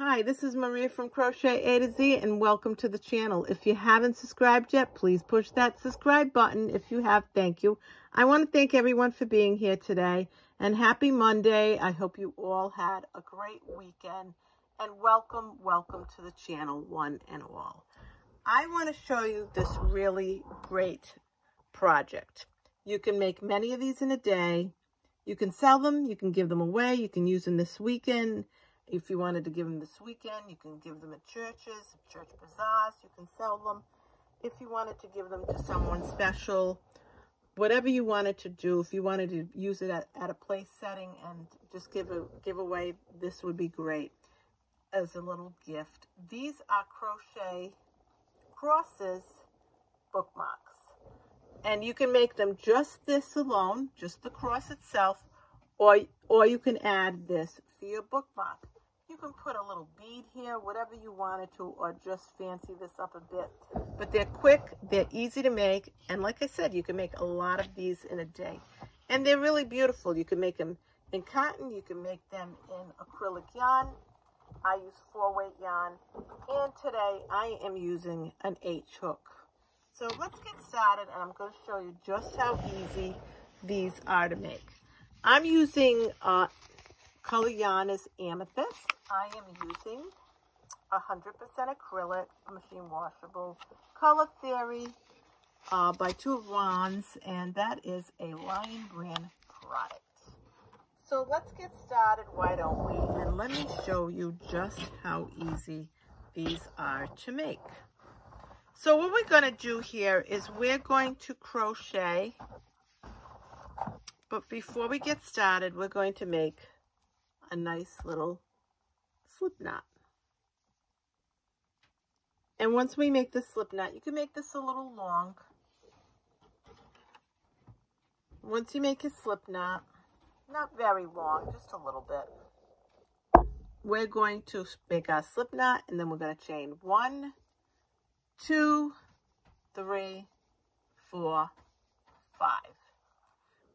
Hi, this is Maria from Crochet A to Z and welcome to the channel. If you haven't subscribed yet, please push that subscribe button. If you have, thank you. I want to thank everyone for being here today and happy Monday. I hope you all had a great weekend and welcome, welcome to the channel, one and all. I want to show you this really great project. You can make many of these in a day. You can sell them, you can give them away, you can use them this weekend. If you wanted to give them this weekend, you can give them at churches, church bazaars, you can sell them. If you wanted to give them to someone special, whatever you wanted to do, if you wanted to use it at, at a place setting and just give a give away, this would be great as a little gift. These are crochet crosses bookmarks. And you can make them just this alone, just the cross itself, or, or you can add this for your bookmark. Can put a little bead here, whatever you wanted to, or just fancy this up a bit. But they're quick, they're easy to make, and like I said, you can make a lot of these in a day. And they're really beautiful. You can make them in cotton, you can make them in acrylic yarn. I use four-weight yarn, and today I am using an H hook. So let's get started, and I'm going to show you just how easy these are to make. I'm using uh, is Amethyst. I am using 100% acrylic, machine washable, Color Theory uh, by Two of Wands, and that is a Lion brand product. So let's get started, why don't we? And let me show you just how easy these are to make. So what we're going to do here is we're going to crochet, but before we get started, we're going to make a nice little slip knot. And once we make the slip knot, you can make this a little long. Once you make a slip knot, not very long, just a little bit, we're going to make our slip knot and then we're going to chain one, two, three, four, five.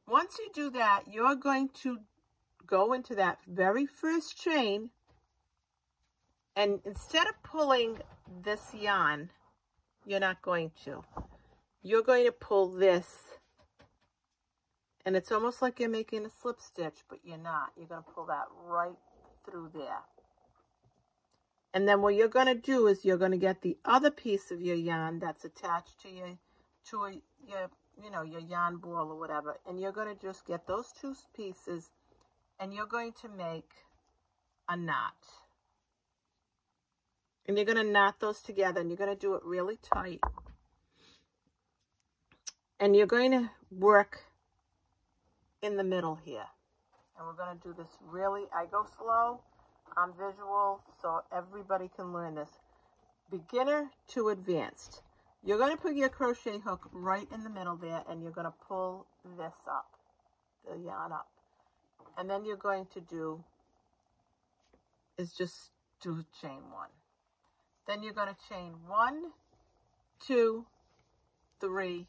Once you do that, you're going to go into that very first chain and instead of pulling this yarn, you're not going to. You're going to pull this and it's almost like you're making a slip stitch, but you're not. You're going to pull that right through there. And then what you're going to do is you're going to get the other piece of your yarn that's attached to your, to your, you know, your yarn ball or whatever. And you're going to just get those two pieces and you're going to make a knot. And you're going to knot those together and you're going to do it really tight. And you're going to work in the middle here. And we're going to do this really, I go slow, I'm visual, so everybody can learn this. Beginner to advanced. You're going to put your crochet hook right in the middle there and you're going to pull this up, the yarn up. And then you're going to do is just do chain one. Then you're going to chain one, two, three,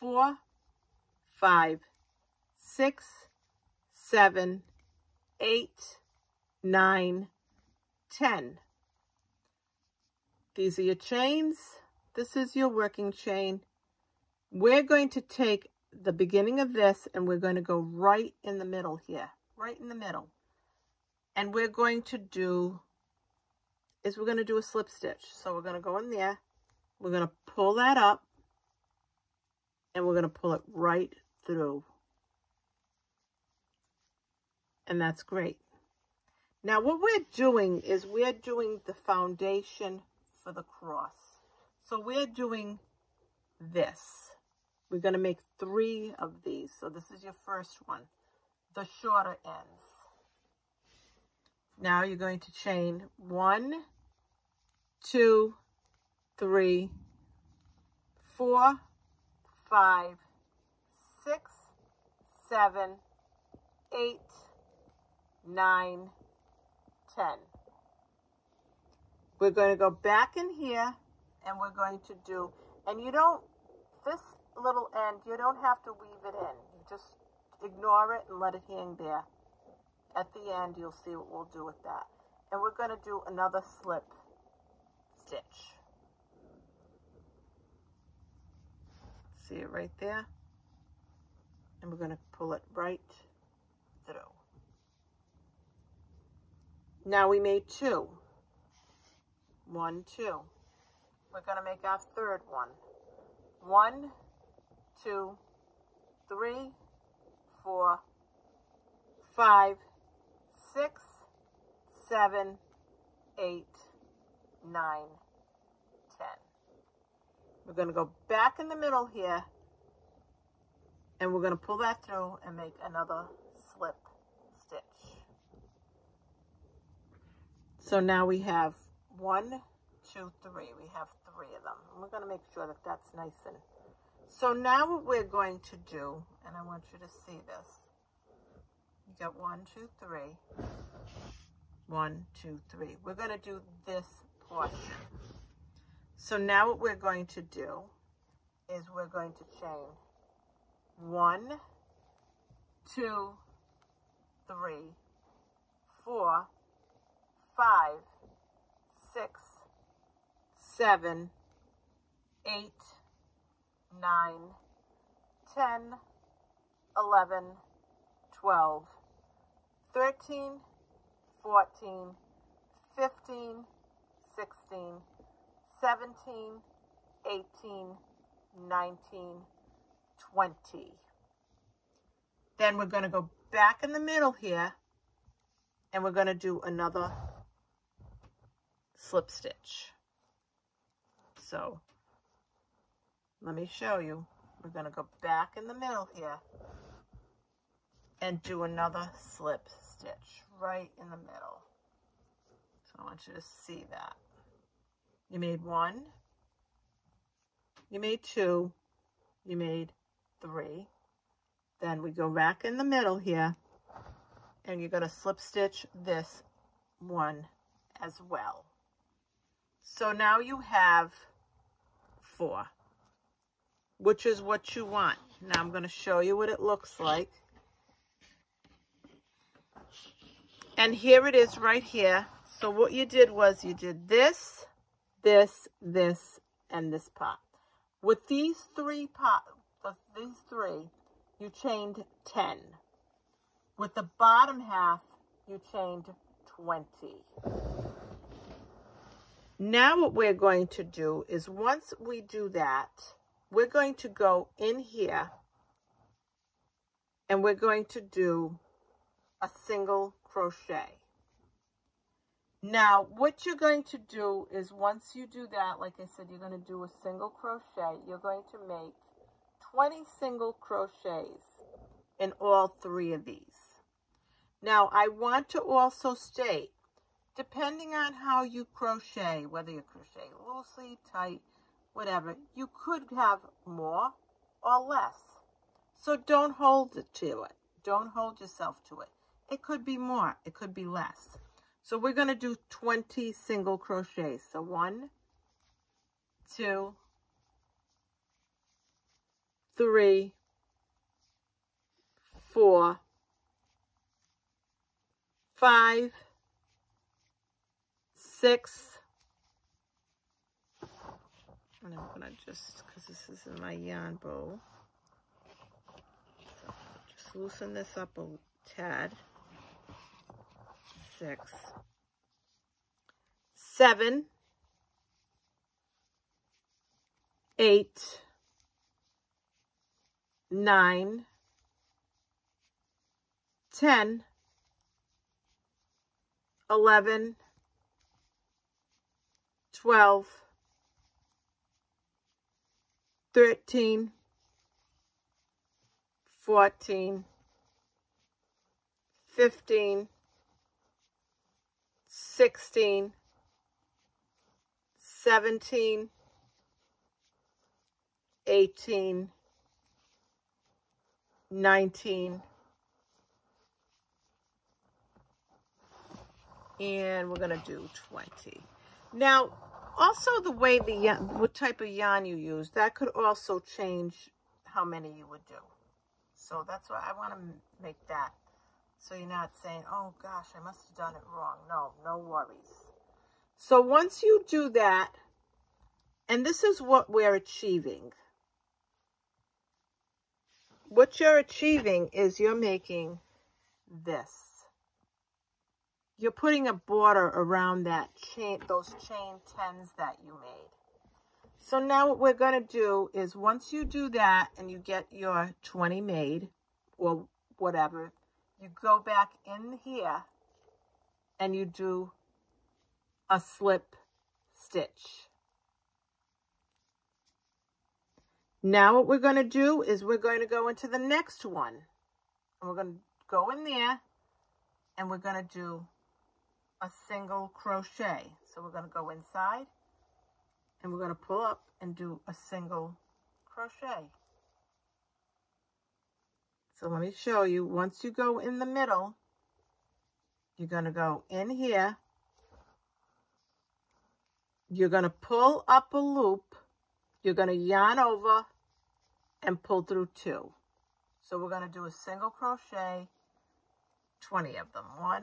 four, five, six, seven, eight, nine, ten. These are your chains. This is your working chain. We're going to take the beginning of this and we're going to go right in the middle here, right in the middle. And we're going to do, is we're going to do a slip stitch. So we're going to go in there, we're going to pull that up, and we're going to pull it right through. And that's great. Now what we're doing is we're doing the foundation for the cross. So we're doing this. We're going to make three of these. So this is your first one, the shorter ends. Now you're going to chain one, two, three, four, five, six, seven, eight, nine, ten. We're going to go back in here and we're going to do, and you don't, this little end, you don't have to weave it in. You just ignore it and let it hang there. At the end, you'll see what we'll do with that. and we're going to do another slip stitch. See it right there? And we're going to pull it right through. Now we made two. One, two. We're going to make our third one. One, two, three, four, five, six, seven, eight, nine, ten. We're going to go back in the middle here and we're going to pull that through and make another slip stitch. So now we have one, two, three. We have three of them. And we're going to make sure that that's nice and... So now what we're going to do, and I want you to see this. You got one, two, three. One, two, three. We're going to do this portion. So now what we're going to do is we're going to chain one, two, three, four, five, six, seven, eight, nine, ten, eleven, twelve, thirteen, fourteen, fifteen, sixteen, seventeen, eighteen, nineteen, twenty. Then we're going to go back in the middle here and we're going to do another slip stitch. So let me show you. We're going to go back in the middle here and do another slip stitch right in the middle. So I want you to see that. You made one, you made two, you made three. Then we go back in the middle here and you're going to slip stitch this one as well. So now you have four, which is what you want. Now I'm going to show you what it looks like. And here it is right here. So what you did was you did this, this, this, and this pot. With these three pot, with these three, you chained 10. With the bottom half, you chained 20. Now what we're going to do is once we do that, we're going to go in here and we're going to do a single crochet. Now, what you're going to do is once you do that, like I said, you're going to do a single crochet. You're going to make 20 single crochets in all three of these. Now, I want to also state, depending on how you crochet, whether you crochet loosely, tight, whatever, you could have more or less. So don't hold it to it. Don't hold yourself to it. It could be more. It could be less. So we're going to do 20 single crochets. So one, two, three, four, five, six, and I'm to just, because this is in my yarn bowl, so just loosen this up a tad. Six, seven, eight, nine, ten, 11, 12, 13, 14, 15, 16, 17, 18, 19, and we're going to do 20. Now, also the way the yarn, what type of yarn you use, that could also change how many you would do. So that's why I want to make that So you're not saying, oh gosh, I must have done it wrong. No, no worries. So once you do that, and this is what we're achieving. What you're achieving is you're making this. You're putting a border around that chain, those chain tens that you made. So now what we're going to do is once you do that and you get your 20 made or whatever, you go back in here and you do a slip stitch. Now what we're going to do is we're going to go into the next one. And we're going to go in there and we're going to do a single crochet. So we're going to go inside and we're going to pull up and do a single crochet. So let me show you. Once you go in the middle, you're going to go in here. You're going to pull up a loop. You're going to yarn over and pull through two. So we're going to do a single crochet, 20 of them. One,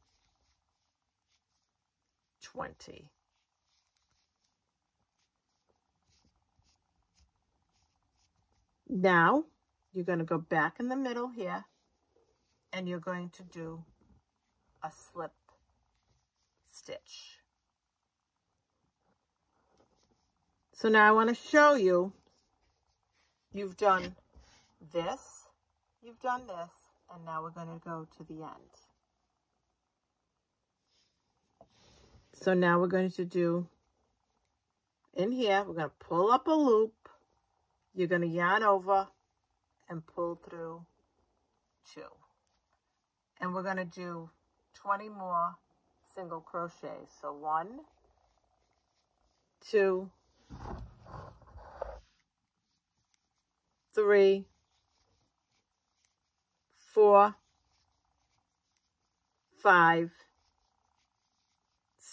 twenty. Now, you're going to go back in the middle here, and you're going to do a slip stitch. So now I want to show you, you've done this, you've done this, and now we're going to go to the end. So now we're going to do, in here, we're going to pull up a loop, you're going to yarn over and pull through two. And we're going to do 20 more single crochets. So one, two, three, four, five,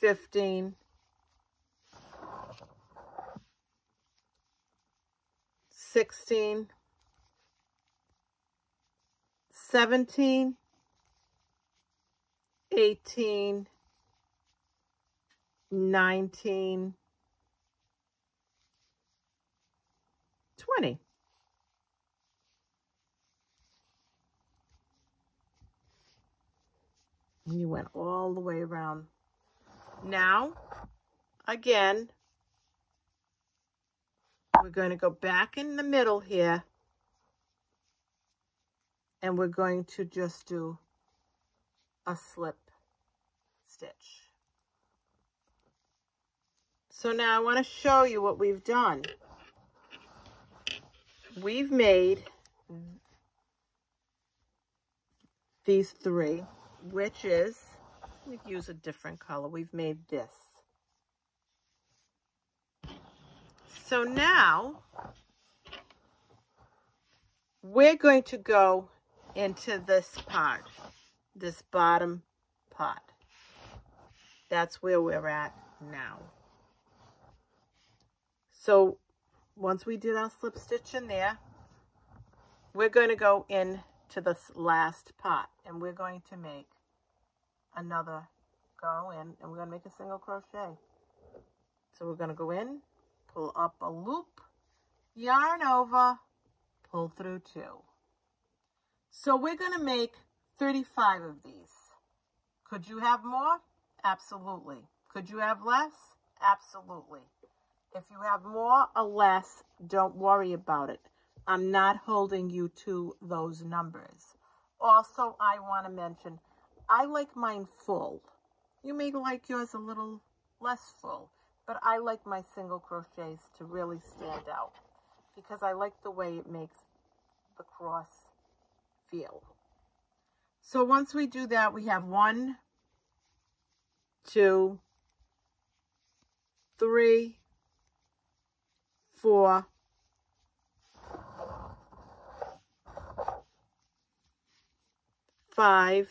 fifteen, sixteen, seventeen, eighteen, nineteen, twenty. And you went all the way around. Now, again, we're going to go back in the middle here. And we're going to just do a slip stitch. So now I want to show you what we've done. We've made these three which is, we use a different color. We've made this. So now, we're going to go into this part, this bottom part. That's where we're at now. So once we did our slip stitch in there, we're going to go in to this last part and we're going to make another go in and we're going to make a single crochet. So we're going to go in, pull up a loop, yarn over, pull through two. So we're going to make 35 of these. Could you have more? Absolutely. Could you have less? Absolutely. If you have more or less, don't worry about it. I'm not holding you to those numbers. Also, I want to mention, I like mine full. You may like yours a little less full, but I like my single crochets to really stand out because I like the way it makes the cross feel. So once we do that, we have one, two, three, four, five,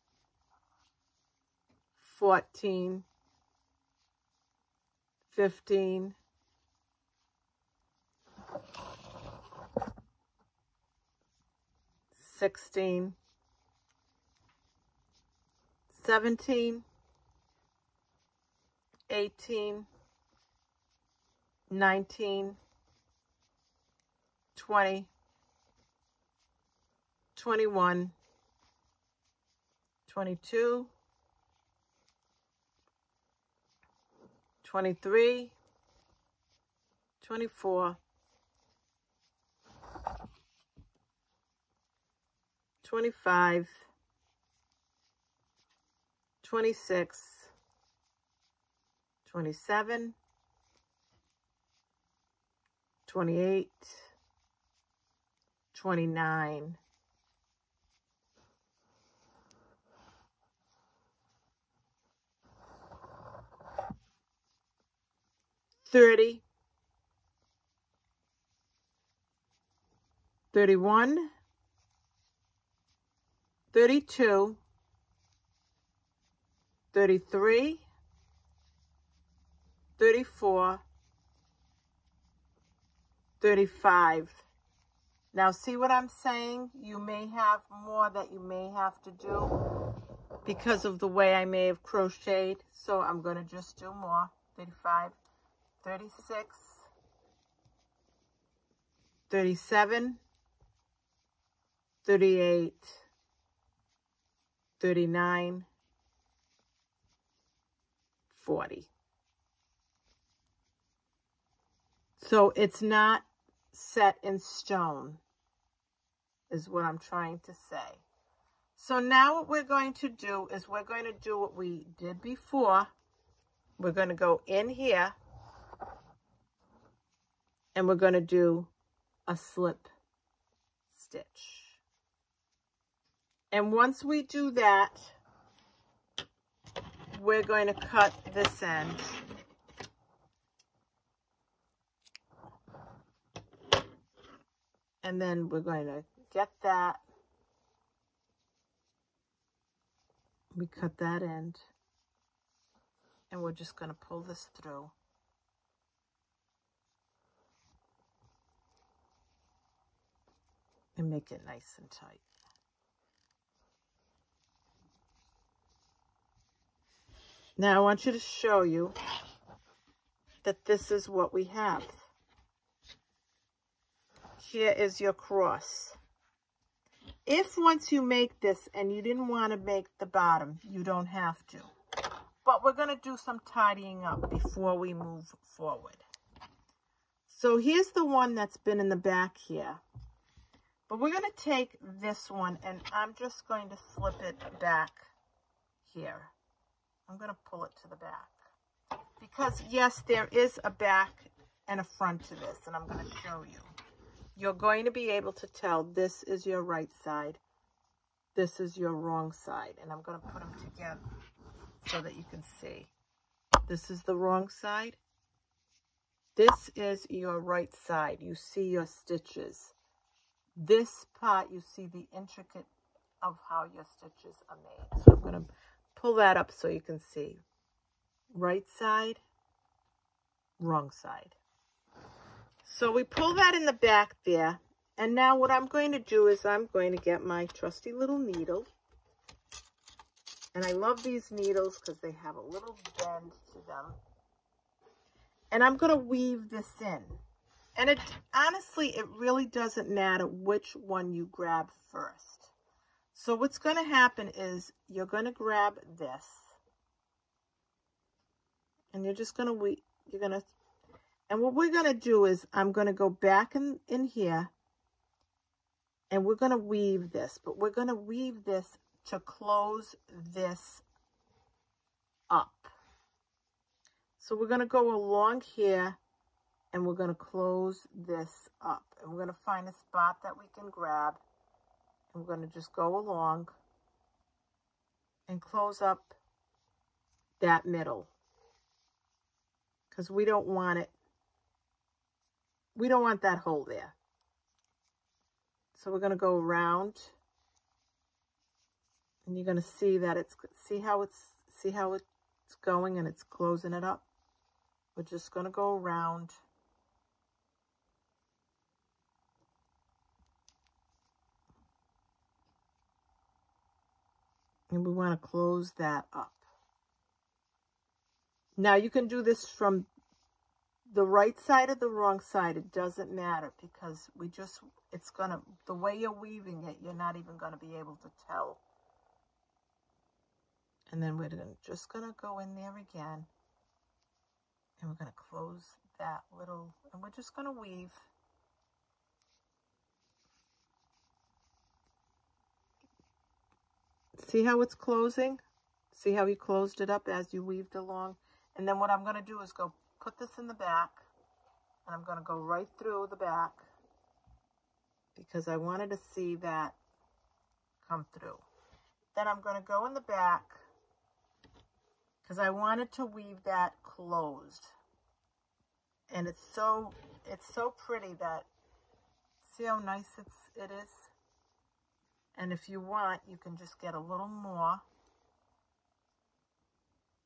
fourteen, fifteen, sixteen, seventeen, eighteen, nineteen, twenty, twenty-one, twenty-two, twenty-three, twenty-four, twenty-five, twenty-six, twenty-seven, twenty-eight, twenty-nine, thirty, thirty-one, thirty-two, thirty-three, thirty-four, thirty-five. Now see what I'm saying? You may have more that you may have to do because of the way I may have crocheted. So I'm going to just do more. 35, 36, 37, 38, 39, 40. So it's not set in stone is what I'm trying to say. So now what we're going to do is we're going to do what we did before. We're going to go in here and we're going to do a slip stitch. And once we do that, we're going to cut this end. And then we're going to get that. We cut that end. And we're just going to pull this through. And make it nice and tight. Now I want you to show you that this is what we have. Here is your cross. If once you make this and you didn't want to make the bottom, you don't have to. But we're going to do some tidying up before we move forward. So here's the one that's been in the back here. But we're going to take this one and I'm just going to slip it back here. I'm going to pull it to the back. Because yes, there is a back and a front to this and I'm going to show you. You're going to be able to tell this is your right side. This is your wrong side. And I'm going to put them together so that you can see. This is the wrong side. This is your right side. You see your stitches. This part, you see the intricate of how your stitches are made. So I'm going to pull that up so you can see. Right side, wrong side. So we pull that in the back there. And now what I'm going to do is I'm going to get my trusty little needle. And I love these needles because they have a little bend to them. And I'm going to weave this in. And it honestly, it really doesn't matter which one you grab first. So what's going to happen is you're going to grab this. And you're just going to, we you're going to, and what we're going to do is I'm going to go back in, in here. And we're going to weave this. But we're going to weave this to close this up. So we're going to go along here and we're going to close this up. And we're going to find a spot that we can grab. And we're going to just go along and close up that middle. Because we don't want it, we don't want that hole there. So we're going to go around and you're going to see that it's, see how it's, see how it's going and it's closing it up. We're just going to go around and we want to close that up. Now you can do this from the right side or the wrong side. It doesn't matter because we just, it's going to, the way you're weaving it, you're not even going to be able to tell. And then we're just going to go in there again. And we're going to close that little, and we're just going to weave. See how it's closing? See how you closed it up as you weaved along? And then what I'm going to do is go put this in the back. And I'm going to go right through the back. Because I wanted to see that come through. Then I'm going to go in the back. Because I wanted to weave that closed. And it's so, it's so pretty that, see how nice it's, it is? And if you want, you can just get a little more.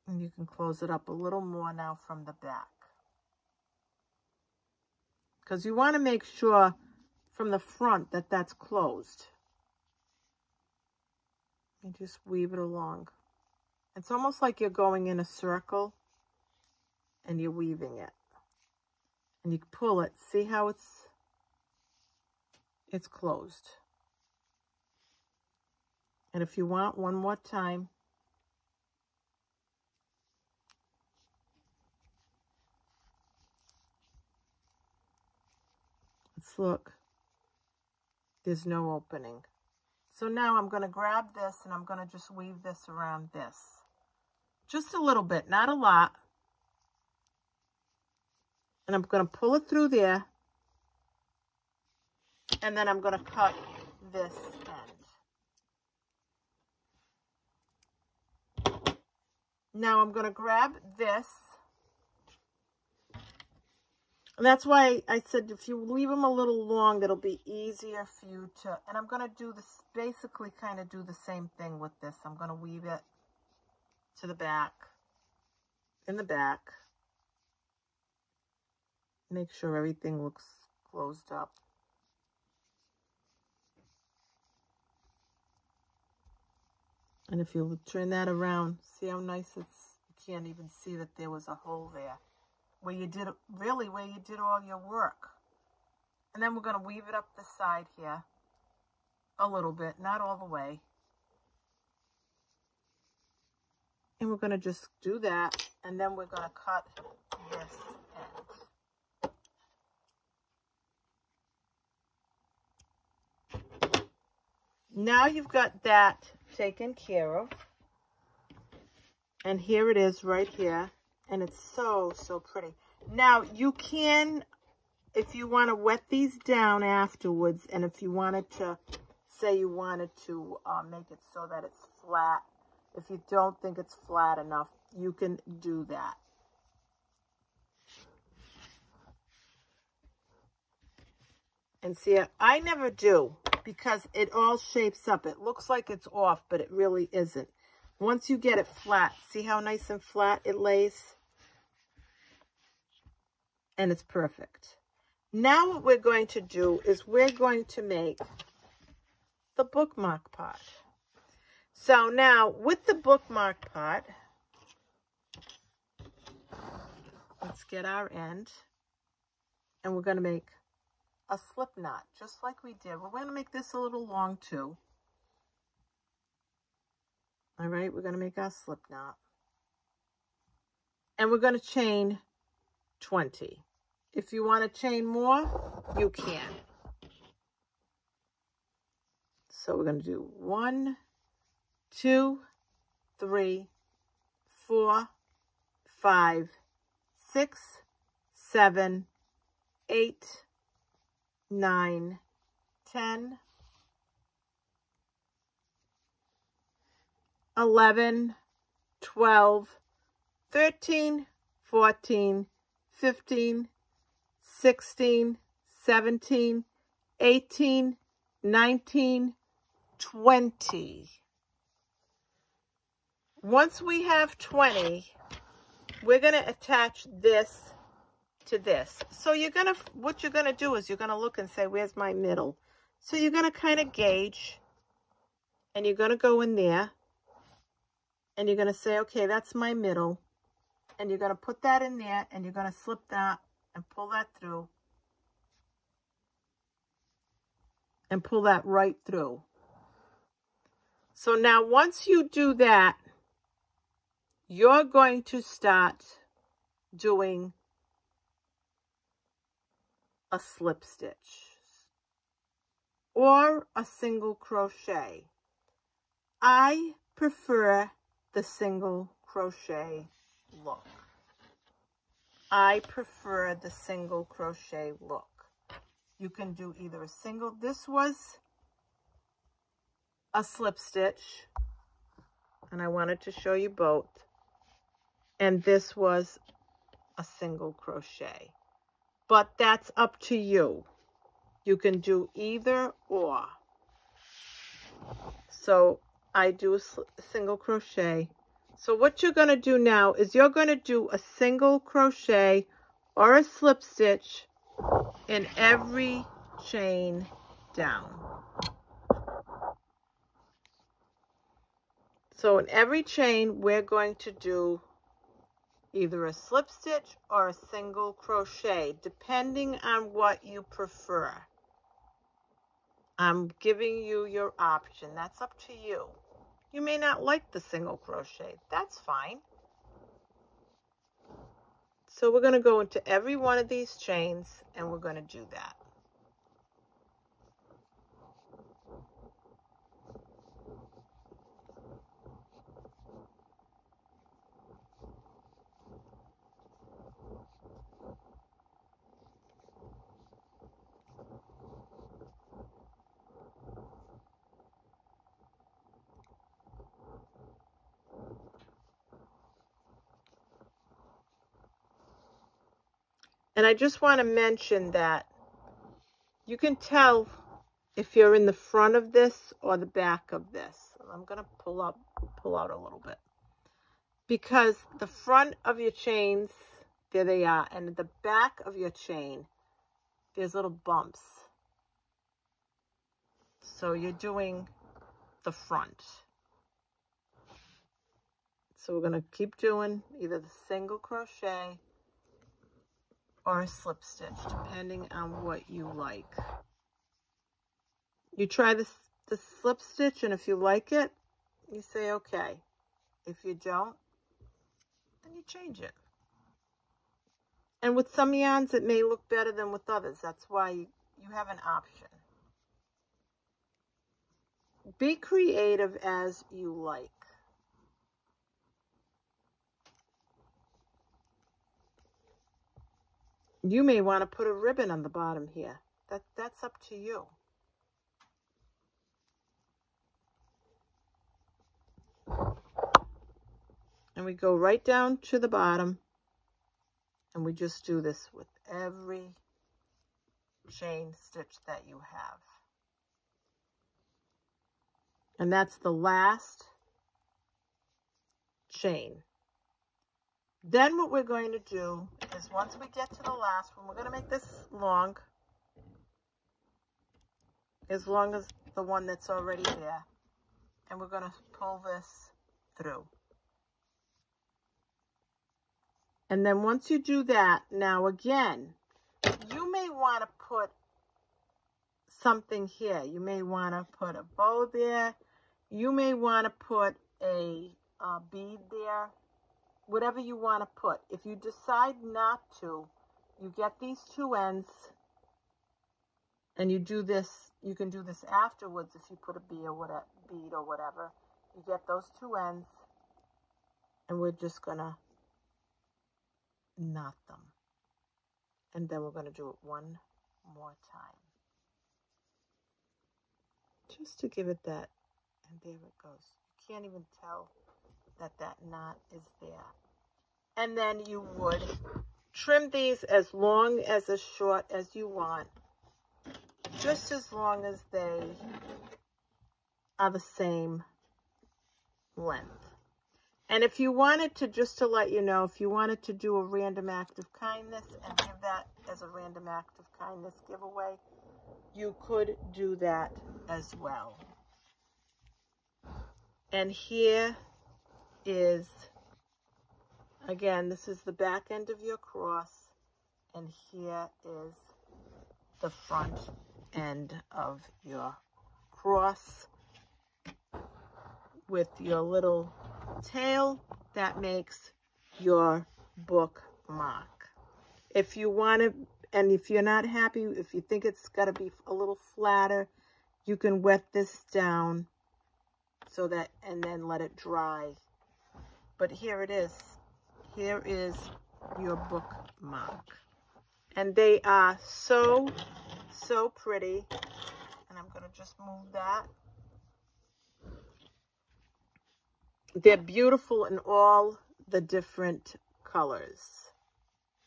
And you can close it up a little more now from the back. Because you want to make sure from the front that that's closed. You just weave it along. It's almost like you're going in a circle and you're weaving it. And you pull it. See how it's it's closed. And if you want one more time, let's look. There's no opening. So now I'm going to grab this and I'm going to just weave this around this. Just a little bit, not a lot. And I'm going to pull it through there. And then I'm going to cut this Now I'm going to grab this. And that's why I said if you leave them a little long, it'll be easier for you to, and I'm going to do this, basically kind of do the same thing with this. I'm going to weave it to the back, in the back. Make sure everything looks closed up. And if you turn that around, see how nice it's, you can't even see that there was a hole there. Where you did, it really where you did all your work. And then we're going to weave it up the side here. A little bit, not all the way. And we're going to just do that. And then we're going to cut this end. now you've got that taken care of. And here it is right here. And it's so, so pretty. Now, you can, if you want to wet these down afterwards, and if you wanted to, say you wanted to uh, make it so that it's flat, if you don't think it's flat enough, you can do that. And see, I never do because it all shapes up. It looks like it's off, but it really isn't. Once you get it flat, see how nice and flat it lays? And it's perfect. Now what we're going to do is we're going to make the bookmark pot. So now with the bookmark pot, let's get our end and we're going to make a slip knot just like we did. We're going to make this a little long too. All right, we're going to make our slip knot. And we're going to chain 20. If you want to chain more, you can. So we're going to do one, two, three, four, five, six, seven, eight, nine, ten, eleven, twelve, thirteen, fourteen, fifteen, sixteen, seventeen, eighteen, nineteen, twenty. Once we have 20, we're going to attach this to this. So you're going to, what you're going to do is you're going to look and say, where's my middle? So you're going to kind of gauge and you're going to go in there and you're going to say, okay, that's my middle. And you're going to put that in there and you're going to slip that and pull that through and pull that right through. So now once you do that, you're going to start doing a slip stitch or a single crochet. I prefer the single crochet look. I prefer the single crochet look. You can do either a single, this was a slip stitch, and I wanted to show you both and this was a single crochet. But that's up to you. You can do either or. So I do a single crochet. So what you're going to do now is you're going to do a single crochet or a slip stitch in every chain down. So in every chain, we're going to do either a slip stitch or a single crochet, depending on what you prefer. I'm giving you your option. That's up to you. You may not like the single crochet. That's fine. So we're going to go into every one of these chains and we're going to do that. And I just want to mention that you can tell if you're in the front of this or the back of this. I'm going to pull up, pull out a little bit. Because the front of your chains, there they are. And the back of your chain, there's little bumps. So you're doing the front. So we're going to keep doing either the single crochet or a slip stitch, depending on what you like. You try this the slip stitch, and if you like it, you say okay. If you don't, then you change it. And with some yarns, it may look better than with others. That's why you, you have an option. be creative as you like. You may want to put a ribbon on the bottom here. That, that's up to you. And we go right down to the bottom. And we just do this with every chain stitch that you have. And that's the last chain. Then what we're going to do is once we get to the last one, we're going to make this long, as long as the one that's already there. And we're going to pull this through. And then once you do that, now again, you may want to put something here. You may want to put a bow there. You may want to put a, a bead there whatever you want to put. If you decide not to, you get these two ends and you do this, you can do this afterwards if you put a bead or whatever, bead or whatever. You get those two ends and we're just going to knot them. And then we're going to do it one more time. Just to give it that, and there it goes. You can't even tell that that knot is there. And then you would trim these as long as as short as you want, just as long as they are the same length. And if you wanted to, just to let you know, if you wanted to do a random act of kindness and give that as a random act of kindness giveaway, you could do that as well. And here is, again, this is the back end of your cross, and here is the front end of your cross with your little tail that makes your bookmark. If you want to, and if you're not happy, if you think it's got to be a little flatter, you can wet this down so that, and then let it dry but here it is. Here is your bookmark. And they are so, so pretty. And I'm going to just move that. They're beautiful in all the different colors.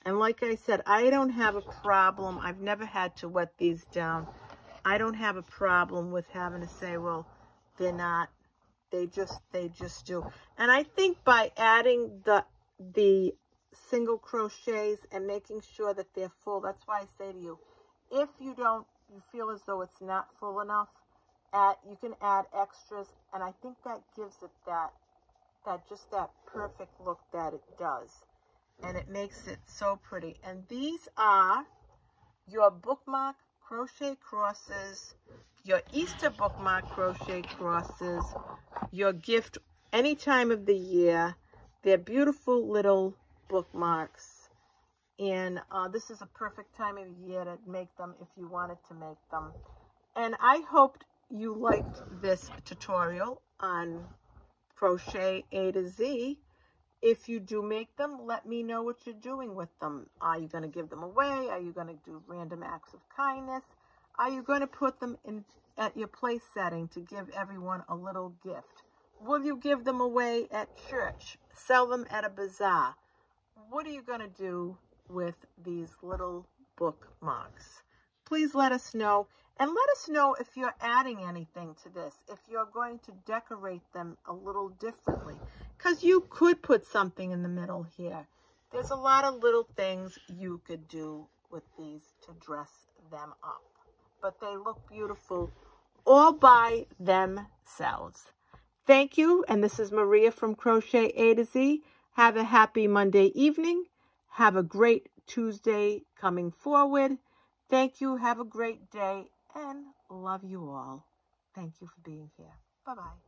And like I said, I don't have a problem. I've never had to wet these down. I don't have a problem with having to say, well, they're not they just they just do. And i think by adding the the single crochets and making sure that they're full that's why i say to you if you don't you feel as though it's not full enough add you can add extras and i think that gives it that that just that perfect look that it does. And it makes it so pretty. And these are your bookmark crochet crosses your Easter bookmark crochet crosses, your gift any time of the year. They're beautiful little bookmarks. And uh, this is a perfect time of year to make them if you wanted to make them. And I hoped you liked this tutorial on crochet A to Z. If you do make them, let me know what you're doing with them. Are you going to give them away? Are you going to do random acts of kindness? Are you going to put them in at your place setting to give everyone a little gift? Will you give them away at church? Sell them at a bazaar? What are you going to do with these little bookmarks? Please let us know. And let us know if you're adding anything to this, if you're going to decorate them a little differently. Because you could put something in the middle here. There's a lot of little things you could do with these to dress them up but they look beautiful all by themselves. Thank you, and this is Maria from Crochet A to Z. Have a happy Monday evening. Have a great Tuesday coming forward. Thank you. Have a great day, and love you all. Thank you for being here. Bye-bye.